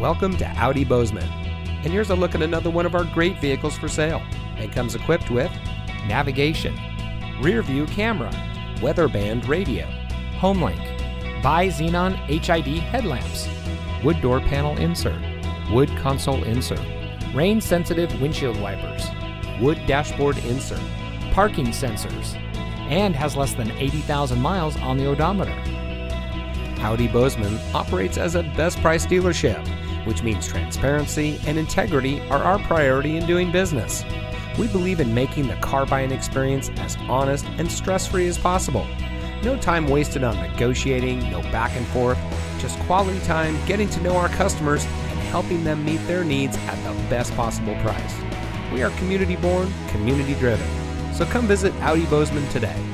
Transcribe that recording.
Welcome to Audi Bozeman. And here's a look at another one of our great vehicles for sale. It comes equipped with navigation, rear view camera, weather band radio, HomeLink, bi xenon HID headlamps, wood door panel insert, wood console insert, rain sensitive windshield wipers, wood dashboard insert, parking sensors, and has less than 80,000 miles on the odometer. Audi Bozeman operates as a best price dealership, which means transparency and integrity are our priority in doing business. We believe in making the car buying experience as honest and stress free as possible. No time wasted on negotiating, no back and forth, just quality time getting to know our customers and helping them meet their needs at the best possible price. We are community born, community driven. So come visit Audi Bozeman today.